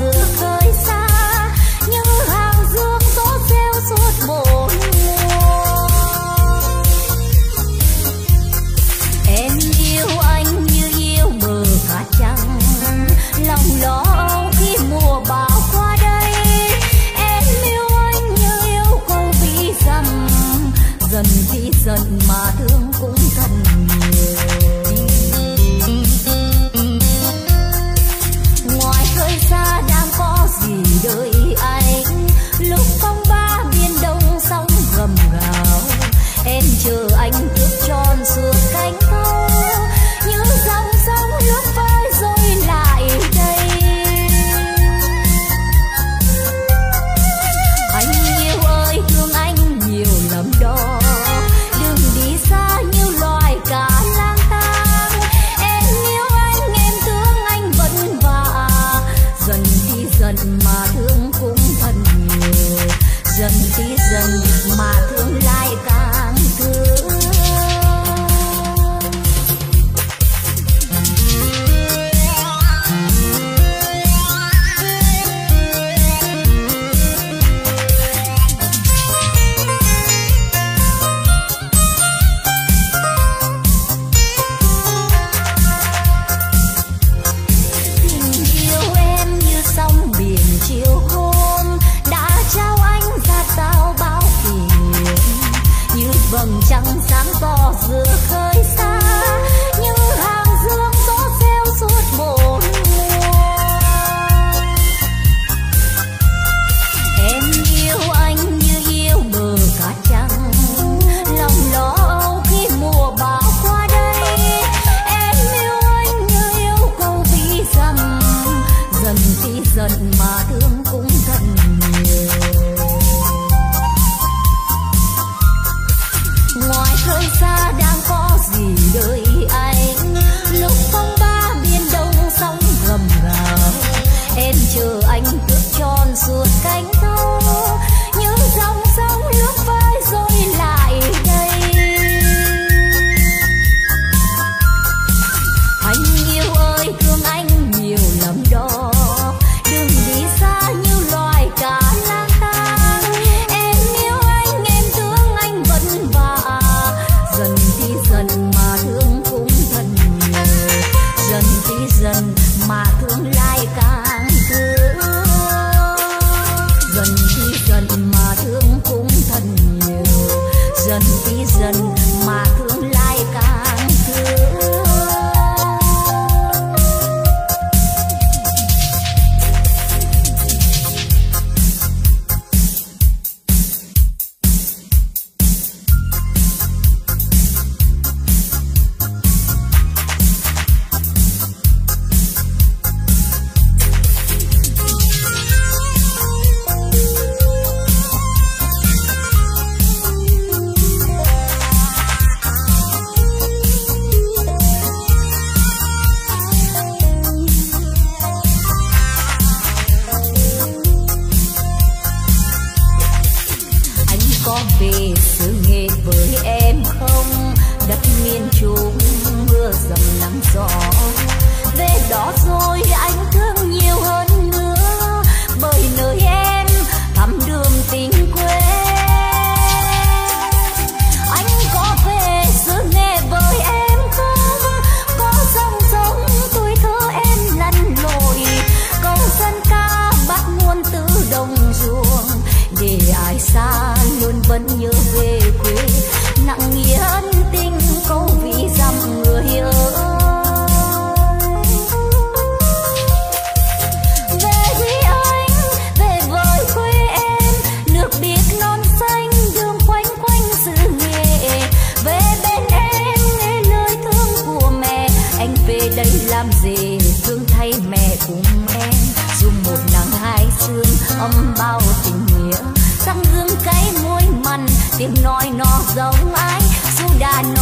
look like my life. Sáng tỏ. face đây làm gì? Thương thay mẹ cùng em, dùng một nắng hai sương âm bao tình nghĩa. Răng gương cái môi mặn, tiếng nói nó giống ai? Dù đàn